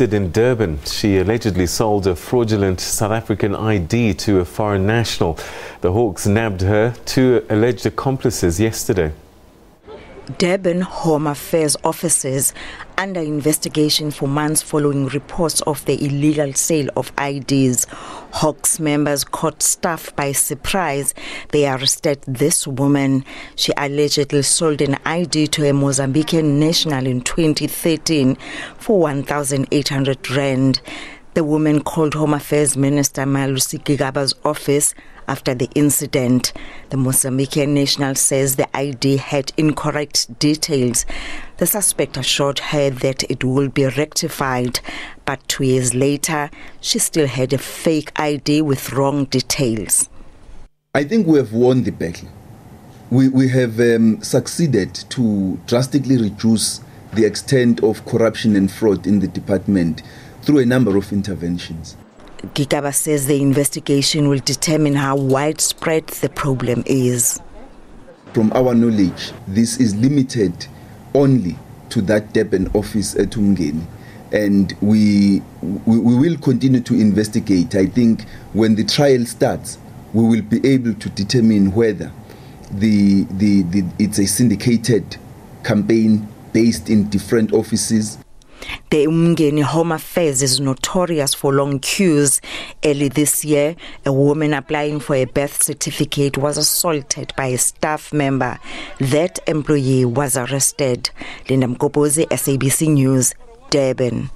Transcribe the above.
In Durban, she allegedly sold a fraudulent South African ID to a foreign national. The Hawks nabbed her two alleged accomplices yesterday. Durban Home Affairs officers under investigation for months following reports of the illegal sale of IDs. Hawks members caught staff by surprise. They arrested this woman. She allegedly sold an ID to a Mozambican national in 2013 for 1,800 rand. The woman called Home Affairs Minister Malusi Gigaba's office after the incident. The Mozambican national says the ID had incorrect details. The suspect assured her that it will be rectified, but two years later, she still had a fake ID with wrong details. I think we have won the battle. We, we have um, succeeded to drastically reduce the extent of corruption and fraud in the department through a number of interventions. Gigaba says the investigation will determine how widespread the problem is. From our knowledge, this is limited only to that Durban office at Umgeni. And we, we, we will continue to investigate. I think when the trial starts, we will be able to determine whether the, the, the, it's a syndicated campaign based in different offices The Umgeni Home Affairs is notorious for long queues. Early this year, a woman applying for a birth certificate was assaulted by a staff member. That employee was arrested. Linda Mkobozi, SABC News, Durban.